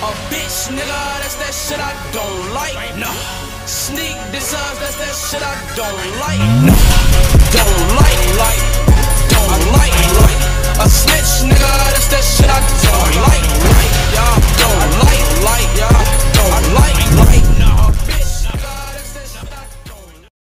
A bitch, nigga, that's that shit I don't like. No. Sneak designs, that's that shit I don't like. No.